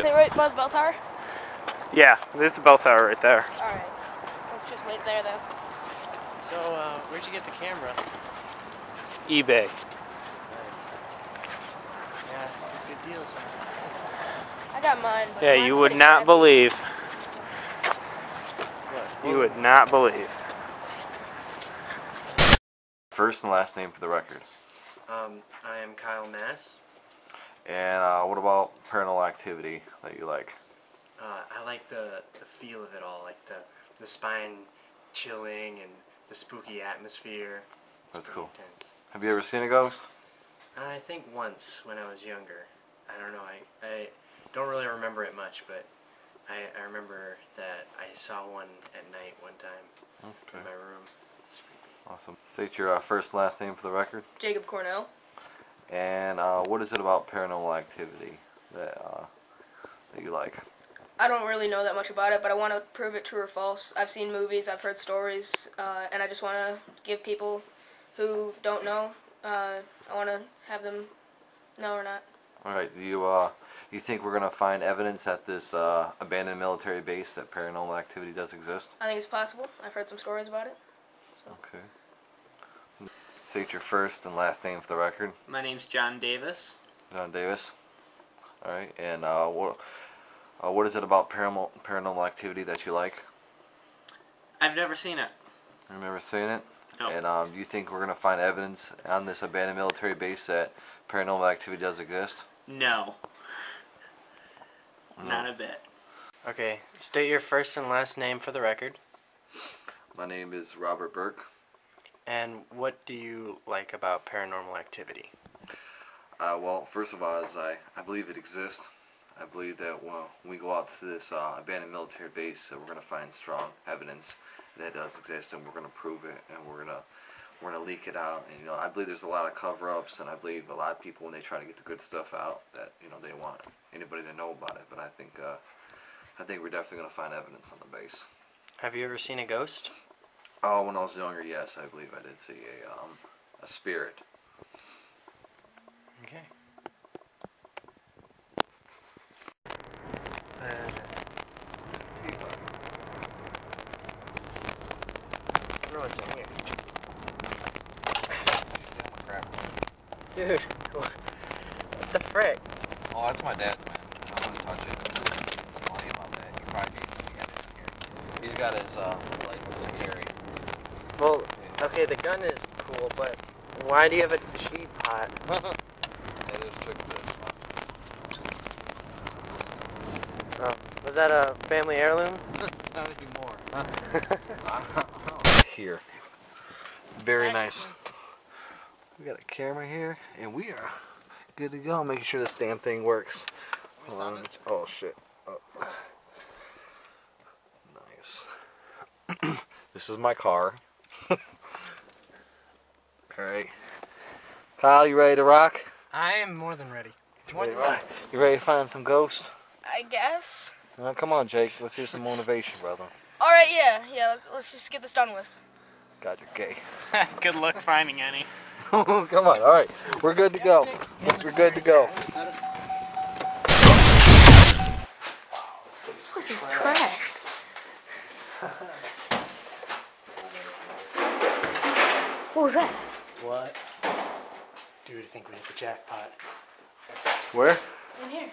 Is it right by the bell tower? Yeah, there's the bell tower right there. Alright. Let's just wait there then. So, uh, where'd you get the camera? eBay. Nice. Yeah, good deals. I got mine. But Yeah, you would not heavy. believe. What? You would not believe. First and last name for the record. Um, I am Kyle Mass. And uh, what about paranormal activity that you like? Uh, I like the, the feel of it all, like the, the spine chilling and the spooky atmosphere. It's That's cool. Intense. Have you ever seen a ghost? I think once when I was younger. I don't know. I, I don't really remember it much, but I, I remember that I saw one at night one time Okay. in my room. Awesome. State your uh, first and last name for the record. Jacob Cornell. And uh, what is it about paranormal activity that uh, that you like? I don't really know that much about it, but I want to prove it true or false. I've seen movies, I've heard stories, uh, and I just want to give people who don't know, uh, I want to have them know or not. All right. Do you uh, you think we're gonna find evidence at this uh, abandoned military base that paranormal activity does exist? I think it's possible. I've heard some stories about it. Okay. State your first and last name for the record. My name's John Davis. John Davis. All right. And uh, what uh, what is it about paranormal paranormal activity that you like? I've never seen it. Remember seeing it? No. And um, do you think we're gonna find evidence on this abandoned military base that paranormal activity does exist? No. No. Not a bit. Okay, state your first and last name for the record. My name is Robert Burke. And what do you like about paranormal activity? Uh, well, first of all, is I, I believe it exists. I believe that when we go out to this uh, abandoned military base, that we're gonna find strong evidence that it does exist, and we're gonna prove it, and we're gonna we're gonna leak it out. And you know, I believe there's a lot of cover-ups, and I believe a lot of people when they try to get the good stuff out, that you know they want anybody to know about it. But I think uh, I think we're definitely gonna find evidence on the base. Have you ever seen a ghost? Oh, when I was younger, yes, I believe I did see a um, a spirit. Okay. What is it? I don't know in here. Dude, what the frick? Oh, that's my dad's, man. I wouldn't touch it. I'll leave on that. You probably need to get it in here. He's got his, uh, like, security. Well, okay, the gun is cool, but why do you have a teapot? It is trick this. Oh, was that a family heirloom? Not anymore. here. Very nice. We got a camera here, and we are good to go. Making sure this damn thing works. Hold on, let Oh shit. Oh. Nice. this is my car. All right. Kyle, you ready to rock? I am more than ready. You ready, you ready to find some ghosts? I guess. Come on, Jake. Let's hear some motivation, brother. Alright, yeah, yeah, let's, let's just get this done with. God, you're gay. Good luck finding any. come on. All right. We're good to go. We're good to go. This is cracked. What was that? What? Dude, I think we hit the jackpot. Where? In here.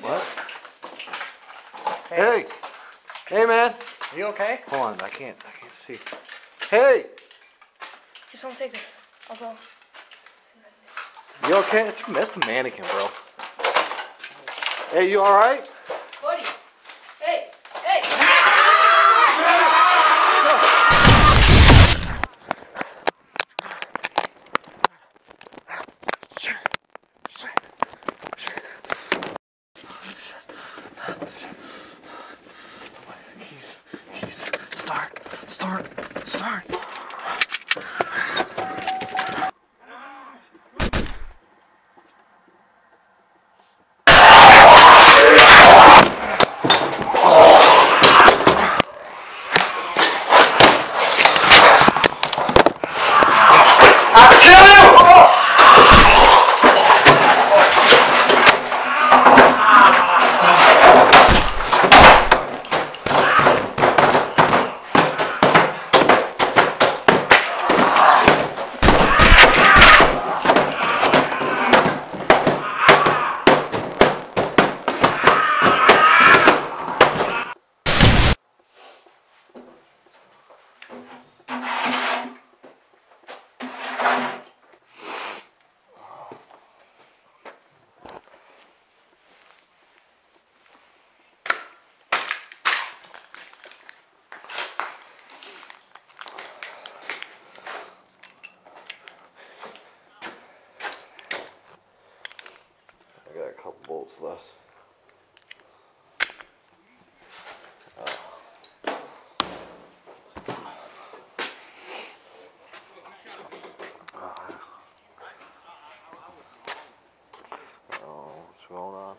What? Hey. Hey, man. Are you okay? Hold on. I can't. I can't see. Hey. Just don't take this. I'll go. You okay? It's, that's a mannequin, bro. Hey, you all right? Buddy! Hey! Hey! Keys. Keys. Start. Start. Start. what's left. Uh, oh, what's going on?